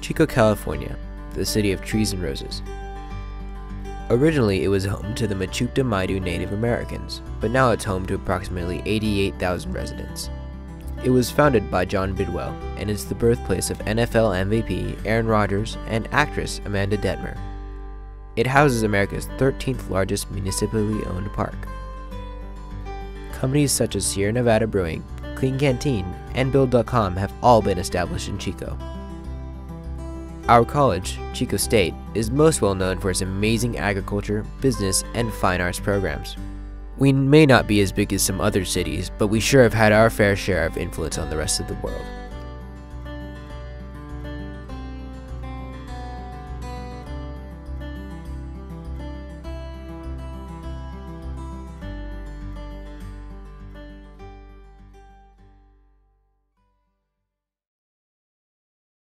Chico, California, the city of trees and roses. Originally, it was home to the Mechoopda Maidu Native Americans, but now it's home to approximately 88,000 residents. It was founded by John Bidwell and is the birthplace of NFL MVP Aaron Rodgers and actress Amanda Detmer. It houses America's 13th largest municipally owned park. Companies such as Sierra Nevada Brewing, Klean Kanteen, and Build.com have all been established in Chico. Our college, Chico State, is most well known for its amazing agriculture, business, and fine arts programs. We may not be as big as some other cities, but we sure have had our fair share of influence on the rest of the world.